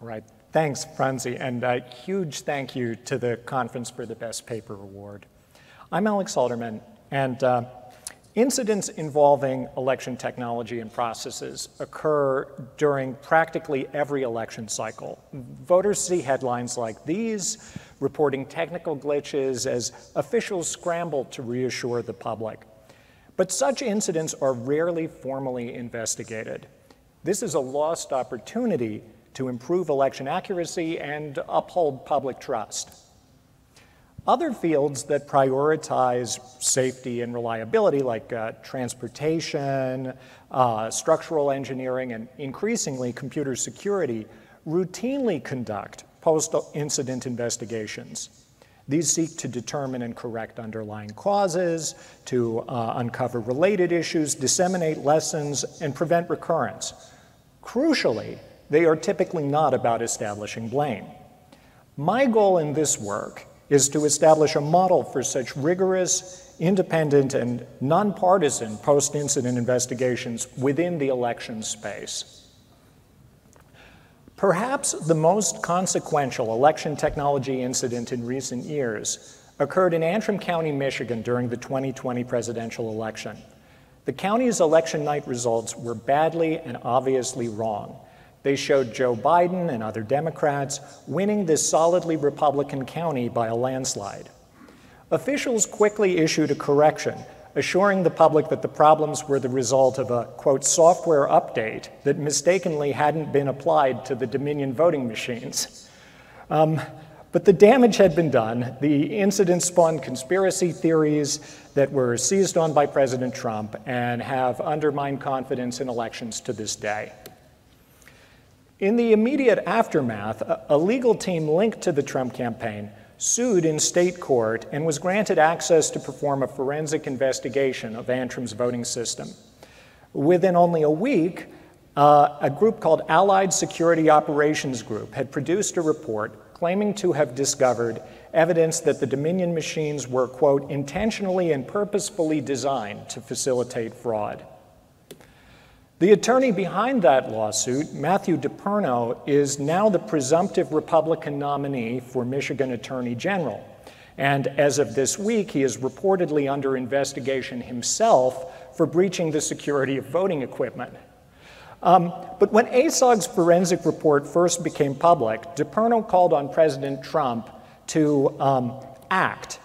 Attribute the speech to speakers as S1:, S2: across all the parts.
S1: All right. Thanks, Franzi, and a huge thank you to the Conference for the Best Paper Award. I'm Alex Halderman, and uh, incidents involving election technology and processes occur during practically every election cycle. Voters see headlines like these, reporting technical glitches as officials scramble to reassure the public. But such incidents are rarely formally investigated. This is a lost opportunity to improve election accuracy and uphold public trust. Other fields that prioritize safety and reliability, like uh, transportation, uh, structural engineering, and increasingly computer security, routinely conduct post incident investigations. These seek to determine and correct underlying causes, to uh, uncover related issues, disseminate lessons, and prevent recurrence. Crucially, they are typically not about establishing blame. My goal in this work is to establish a model for such rigorous, independent, and nonpartisan post incident investigations within the election space. Perhaps the most consequential election technology incident in recent years occurred in Antrim County, Michigan during the 2020 presidential election. The county's election night results were badly and obviously wrong they showed Joe Biden and other Democrats winning this solidly Republican county by a landslide. Officials quickly issued a correction, assuring the public that the problems were the result of a, quote, software update that mistakenly hadn't been applied to the Dominion voting machines. Um, but the damage had been done. The incident spawned conspiracy theories that were seized on by President Trump and have undermined confidence in elections to this day. In the immediate aftermath, a legal team linked to the Trump campaign sued in state court and was granted access to perform a forensic investigation of Antrim's voting system. Within only a week, uh, a group called Allied Security Operations Group had produced a report claiming to have discovered evidence that the Dominion machines were, quote, intentionally and purposefully designed to facilitate fraud. The attorney behind that lawsuit, Matthew DePerno, is now the presumptive Republican nominee for Michigan Attorney General. And as of this week, he is reportedly under investigation himself for breaching the security of voting equipment. Um, but when ASOG's forensic report first became public, DePerno called on President Trump to um, act.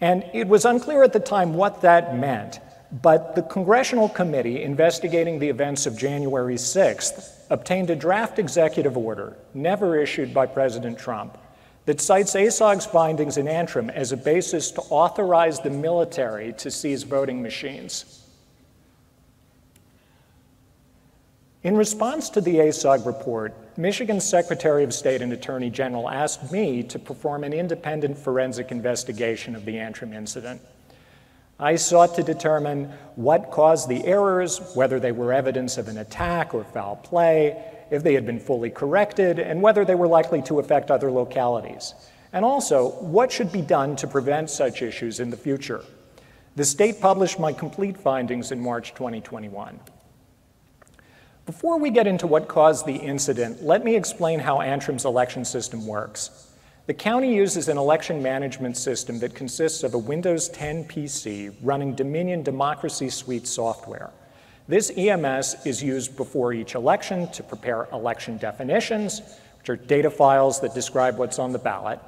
S1: And it was unclear at the time what that meant. But the congressional committee investigating the events of January 6th obtained a draft executive order, never issued by President Trump, that cites ASOG's findings in Antrim as a basis to authorize the military to seize voting machines. In response to the ASOG report, Michigan's Secretary of State and Attorney General asked me to perform an independent forensic investigation of the Antrim incident. I sought to determine what caused the errors, whether they were evidence of an attack or foul play, if they had been fully corrected, and whether they were likely to affect other localities. And also, what should be done to prevent such issues in the future. The state published my complete findings in March 2021. Before we get into what caused the incident, let me explain how Antrim's election system works. The county uses an election management system that consists of a Windows 10 PC running Dominion Democracy Suite software. This EMS is used before each election to prepare election definitions, which are data files that describe what's on the ballot,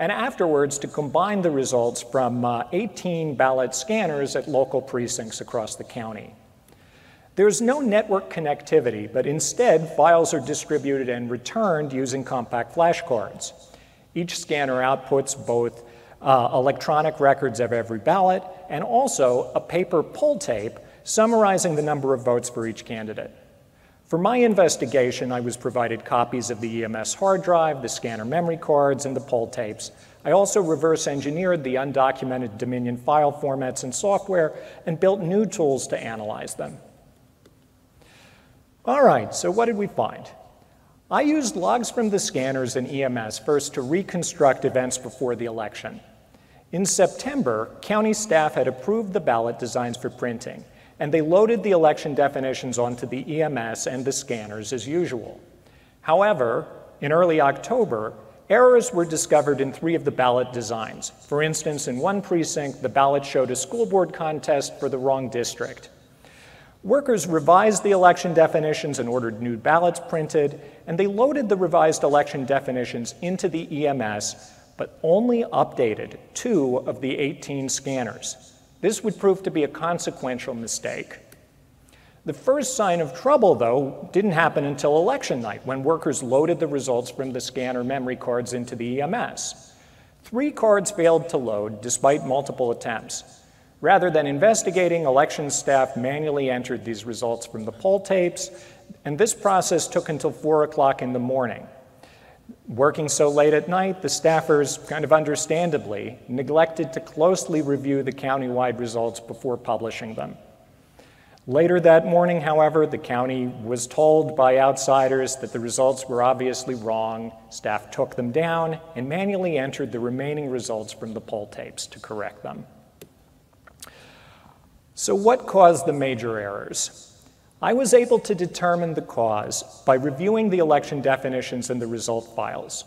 S1: and afterwards to combine the results from uh, 18 ballot scanners at local precincts across the county. There's no network connectivity, but instead files are distributed and returned using compact flashcards. Each scanner outputs both uh, electronic records of every ballot and also a paper poll tape summarizing the number of votes for each candidate. For my investigation, I was provided copies of the EMS hard drive, the scanner memory cards, and the poll tapes. I also reverse engineered the undocumented Dominion file formats and software and built new tools to analyze them. All right, so what did we find? I used logs from the scanners and EMS first to reconstruct events before the election. In September, county staff had approved the ballot designs for printing, and they loaded the election definitions onto the EMS and the scanners as usual. However, in early October, errors were discovered in three of the ballot designs. For instance, in one precinct, the ballot showed a school board contest for the wrong district. Workers revised the election definitions and ordered new ballots printed, and they loaded the revised election definitions into the EMS, but only updated two of the 18 scanners. This would prove to be a consequential mistake. The first sign of trouble, though, didn't happen until election night when workers loaded the results from the scanner memory cards into the EMS. Three cards failed to load despite multiple attempts. Rather than investigating, election staff manually entered these results from the poll tapes, and this process took until 4 o'clock in the morning. Working so late at night, the staffers, kind of understandably, neglected to closely review the county-wide results before publishing them. Later that morning, however, the county was told by outsiders that the results were obviously wrong. Staff took them down and manually entered the remaining results from the poll tapes to correct them. So, what caused the major errors? I was able to determine the cause by reviewing the election definitions and the result files.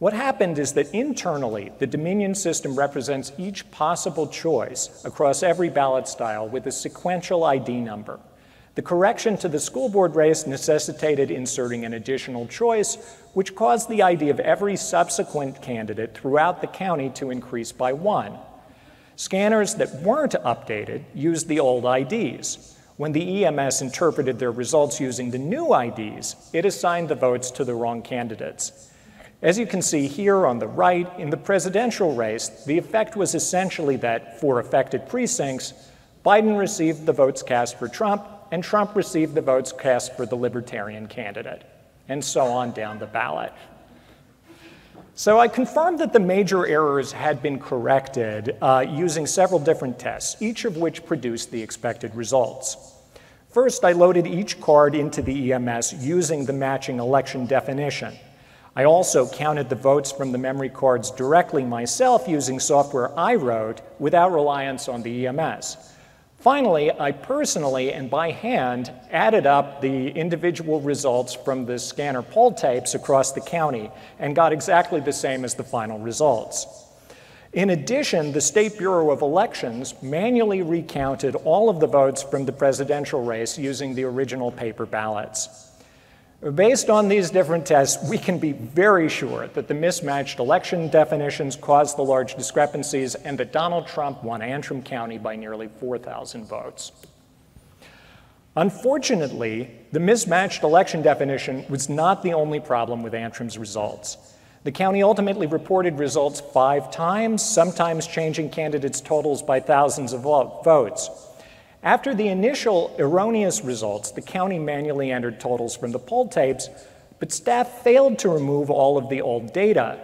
S1: What happened is that internally, the Dominion system represents each possible choice across every ballot style with a sequential ID number. The correction to the school board race necessitated inserting an additional choice, which caused the ID of every subsequent candidate throughout the county to increase by one. Scanners that weren't updated used the old IDs. When the EMS interpreted their results using the new IDs, it assigned the votes to the wrong candidates. As you can see here on the right, in the presidential race, the effect was essentially that for affected precincts, Biden received the votes cast for Trump, and Trump received the votes cast for the Libertarian candidate, and so on down the ballot. So I confirmed that the major errors had been corrected uh, using several different tests, each of which produced the expected results. First, I loaded each card into the EMS using the matching election definition. I also counted the votes from the memory cards directly myself using software I wrote without reliance on the EMS. Finally, I personally and by hand added up the individual results from the scanner poll tapes across the county and got exactly the same as the final results. In addition, the State Bureau of Elections manually recounted all of the votes from the presidential race using the original paper ballots. Based on these different tests, we can be very sure that the mismatched election definitions caused the large discrepancies and that Donald Trump won Antrim County by nearly 4,000 votes. Unfortunately, the mismatched election definition was not the only problem with Antrim's results. The county ultimately reported results five times, sometimes changing candidates' totals by thousands of votes. After the initial erroneous results, the county manually entered totals from the poll tapes, but staff failed to remove all of the old data.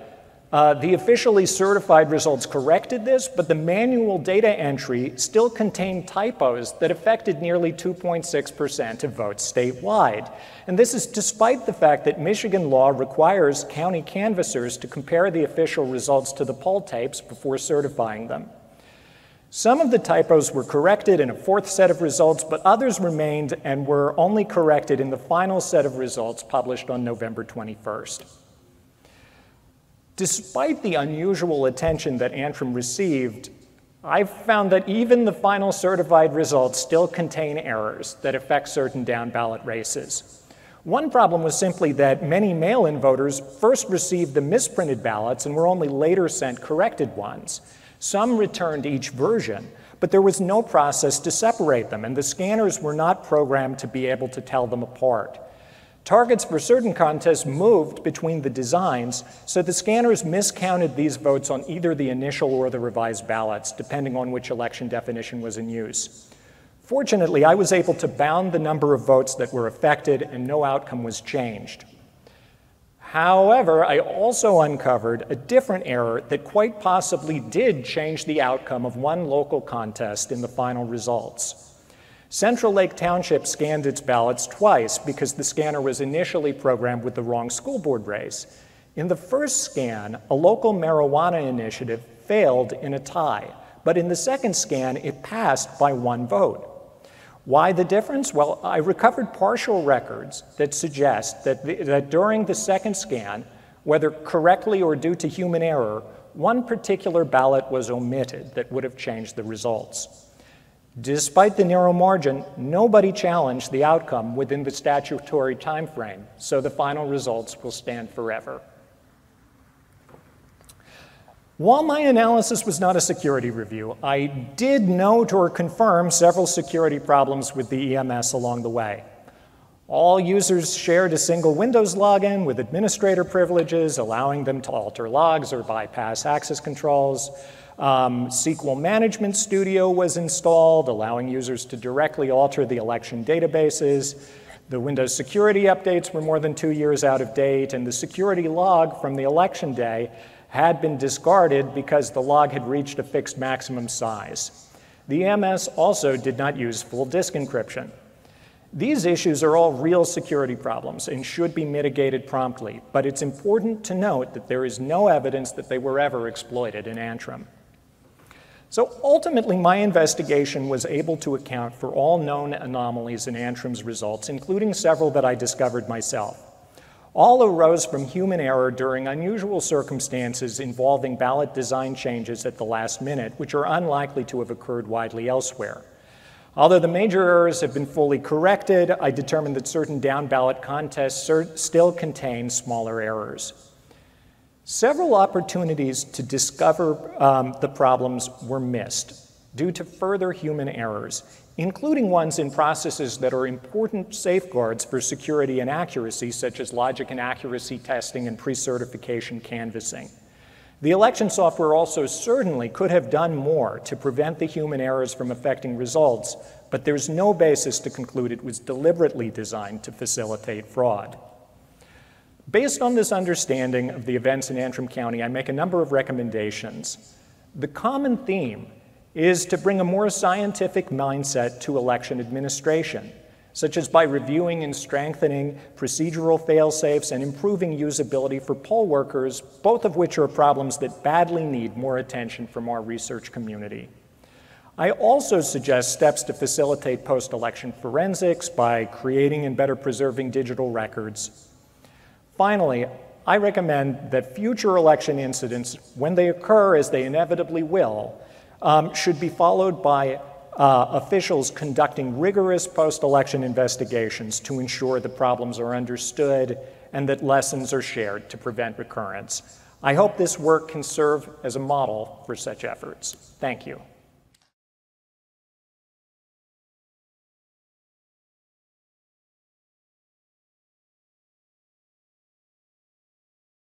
S1: Uh, the officially certified results corrected this, but the manual data entry still contained typos that affected nearly 2.6% of votes statewide. And this is despite the fact that Michigan law requires county canvassers to compare the official results to the poll tapes before certifying them. Some of the typos were corrected in a fourth set of results, but others remained and were only corrected in the final set of results published on November 21st. Despite the unusual attention that Antrim received, I've found that even the final certified results still contain errors that affect certain down ballot races. One problem was simply that many mail in voters first received the misprinted ballots and were only later sent corrected ones. Some returned each version, but there was no process to separate them, and the scanners were not programmed to be able to tell them apart. Targets for certain contests moved between the designs, so the scanners miscounted these votes on either the initial or the revised ballots, depending on which election definition was in use. Fortunately, I was able to bound the number of votes that were affected, and no outcome was changed. However, I also uncovered a different error that quite possibly did change the outcome of one local contest in the final results. Central Lake Township scanned its ballots twice because the scanner was initially programmed with the wrong school board race. In the first scan, a local marijuana initiative failed in a tie, but in the second scan, it passed by one vote. Why the difference? Well, I recovered partial records that suggest that, the, that during the second scan, whether correctly or due to human error, one particular ballot was omitted that would have changed the results. Despite the narrow margin, nobody challenged the outcome within the statutory time frame, so the final results will stand forever. While my analysis was not a security review, I did note or confirm several security problems with the EMS along the way. All users shared a single Windows login with administrator privileges, allowing them to alter logs or bypass access controls. Um, SQL Management Studio was installed, allowing users to directly alter the election databases. The Windows security updates were more than two years out of date, and the security log from the election day had been discarded because the log had reached a fixed maximum size. The EMS also did not use full disk encryption. These issues are all real security problems and should be mitigated promptly, but it's important to note that there is no evidence that they were ever exploited in Antrim. So ultimately, my investigation was able to account for all known anomalies in Antrim's results, including several that I discovered myself. All arose from human error during unusual circumstances involving ballot design changes at the last minute, which are unlikely to have occurred widely elsewhere. Although the major errors have been fully corrected, I determined that certain down ballot contests still contain smaller errors. Several opportunities to discover um, the problems were missed due to further human errors, including ones in processes that are important safeguards for security and accuracy, such as logic and accuracy testing and pre-certification canvassing. The election software also certainly could have done more to prevent the human errors from affecting results, but there's no basis to conclude it was deliberately designed to facilitate fraud. Based on this understanding of the events in Antrim County, I make a number of recommendations. The common theme is to bring a more scientific mindset to election administration, such as by reviewing and strengthening procedural fail-safes and improving usability for poll workers, both of which are problems that badly need more attention from our research community. I also suggest steps to facilitate post-election forensics by creating and better preserving digital records. Finally, I recommend that future election incidents, when they occur, as they inevitably will, um, should be followed by uh, officials conducting rigorous post-election investigations to ensure the problems are understood and that lessons are shared to prevent recurrence. I hope this work can serve as a model for such efforts. Thank you.